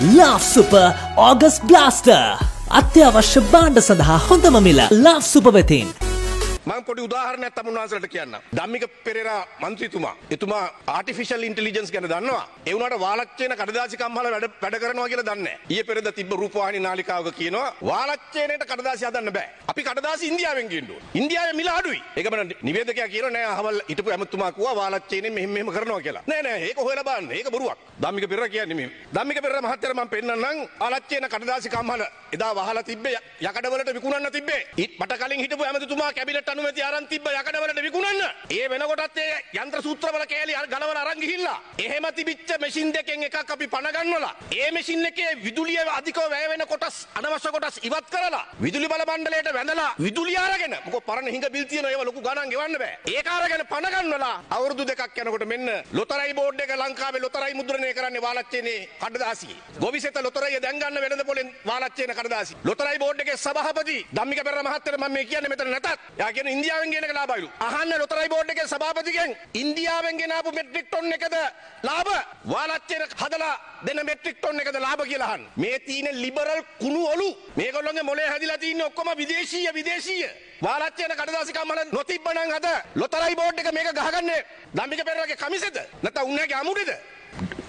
Love Super August Blaster අත්‍යවශ්‍ය බාණ්ඩ සඳහා හොඳම මිල Love Super වෙතින්. මං පොඩි උදාහරණයක් තමුන්වහන්සේලාට කියන්න. ධම්මික පෙරේරා මන්ත්‍රීතුමා එතුමා ආටිෆිෂල් ඉන්ටෙලිජන්ස් ගැන දන්නවා. ඒ වුණාට වාලච්චේන කඩදාසි කම්හල වැඩ වැඩ කරනවා කියලා දන්නේ නැහැ. ඊයේ පෙරේද තිබ්බ රූපවාහිනී නාලිකාවක කියනවා වාලච්චේනට කඩදාසි හදන්න බෑ. අපි කඩදාසි ඉන්දියාවෙන් ගේන්න ඕන. ඉන්දියාවේ මිල අඩුයි. ඒකම නිවේදකයා කියනවා නෑ අහවල් හිටපු ඇමතුමා කිව්වා වාලච්චේනෙන් මෙහෙම මෙහෙම කරනවා කියලා. නෑ නෑ ඒක හොයලා බලන්න. ඒක බොරුවක්. ධම්මික පෙරේරා කියන්නේ මේ. ධම්මික පෙරේරා මහත්තයාට මම පෙන්නන්නම් වාලච්චේන කඩදාසි කම්හල එදා වහලා තිබ්බේ යකඩවලට විකුණන්න තිබ්බේ. මට කලින් හිටපු ඇමතුමා කැබිනට් අනුමැතිය අරන් තිබ්බ යකඩවලට විකුණන්න. ඒ වෙනකොටත් ඒ යන්ත්‍ර සූත්‍රවල කෑලි ගලවලා අරන් ගිහිල්ලා. එහෙම තිබිච්ච මැෂින් දෙකෙන් එකක් අපි පණ ගන්නවලා. ඒ මැෂින් එකේ විදුලිය අධිකව වැය වෙන කොටස් අනවශ්‍ය කොටස් ඉවත් කරලා විදුලි බල මණ්ඩලයට වැඳලා විදුලිය අරගෙන මොකෝ පරණ හිඟ බිල් තියෙන ඒවා ලොකු ගණන් ගෙවන්න බෑ. ඒක අරගෙන පණ ගන්නවලා අවුරුදු දෙකක් යනකොට මෙන්න ලොතරයි බෝඩ් එක ලංකාවේ ලොතරයි මුද්‍රණය කරන්නේ වාලච්චේනේ කඩදාසියේ. ගොවිසෙත ලොතරයි දැන් ගන්න වෙනද පොලෙන් වාලච්චේන කඩදාසි. ලොතරයි බෝඩ් එකේ සභාපති ධම්මික පෙරේරා මහත්තයාට මම මේ කියන්නේ මෙතන නැතත්. යා කියන ඉන්දියාවෙන් ගෙන එක ලාභයිලු. අහන්න ලොතරයි බෝඩ් එකේ සභාපතිගෙන් ඉන්දියාවෙන් ගෙනාපු මෙට්‍රික් ටොන් එකද ලාභ වාලච්චේන හදලා දෙන මෙට්‍රික් ටොන් එකද ලාභ කියලා අහන්න. මේ තියෙන ලිබරල් කුණු ඔලු මේගොල්ලෝගේ මොලේ හැදිලා තියෙන්නේ ඔක්කොම විදේශීය විදේශීය. වාලච්චේන කඩදාසි කම්මල නොතිබ්බනම් අද ලොතරයි බෝඩ් එක මේක ගහගන්නේ ධම්මික පෙරේරාගේ කමිසෙද? නැත්නම් උන්වහන්ගේ අමුඩේද?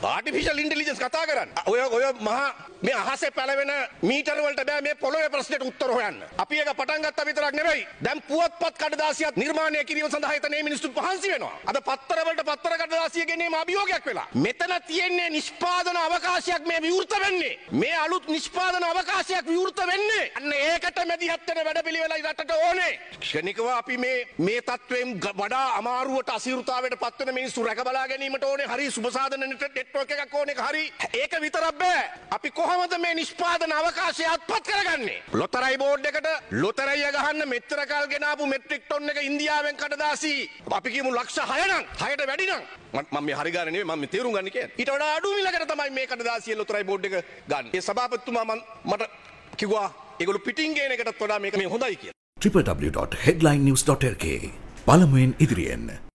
ආටිෆිෂල් ඉන්ටෙලිජන්ස් කතා කරන්න. ඔය ඔය මහා මේ අහසේ පැලවෙන මීටර වලට බෑ මේ පොළොවේ ප්‍රශ්නෙට උත්තර හොයන්න. අපි ඒක පටන් ගත්තා විතරක් නෙවෙයි. දැන් පුවත්පත් කඩදාසියක් නිර්මාණය කිරීම සඳහා එතන මේ මිනිස්සු පහන්සි වෙනවා. අද පත්තර වලට පත්තර කඩදාසිය ගෙනීම අභියෝගයක් වෙලා. මෙතන තියෙන්නේ නිෂ්පාදන අවකාශයක් මේ විවෘත වෙන්නේ. මේ අලුත් නිෂ්පාදන අවකාශයක් විවෘත වෙන්නේ. අන්න ඒකට මැදිහත් වෙන වැඩපිළිවෙලයි රටට ඕනේ. ක්ෂණිකව අපි මේ මේ තත්වයෙන් වඩා අමාරුවට අසීරුතාවයට පත්වන මිනිස්සු රැක බලා ගැනීමට ඕනේ. හරි සුබසාධන නෙට්වර්ක් එකක් ඕනේ. හරි ඒක විතරක් බෑ. අපි කොහොමද මේ නිෂ්පාදන අවකාශය අත්පත් කරගන්නේ? ලොතරයි බෝඩ් එකට ලොතරැය ගහන්න මෙච්චර කල් ගෙනාපු මෙට්‍රික් ටොන් එක ඉන්දියාවෙන් කඩදාසි අපි කියමු ලක්ෂ 6 නම් 6ට වැඩි නම් මම මේ හරි ගානේ නෙවෙයි මම මේ තේරුම් ගන්න කියන්නේ. ඊට වඩා අඩු මිලකට තමයි මේ කඩදාසිය ලොතරයි බෝඩ් එක ගන්න. ඒ සභාපතිතුමා මට කිව්වා ඒගොල්ලෝ පිටින් ගේන එකටත් වඩා මේක මේ හොඳයි කියලා. www.headlinenews.lk පළමුවෙන් ඉදිරියෙන්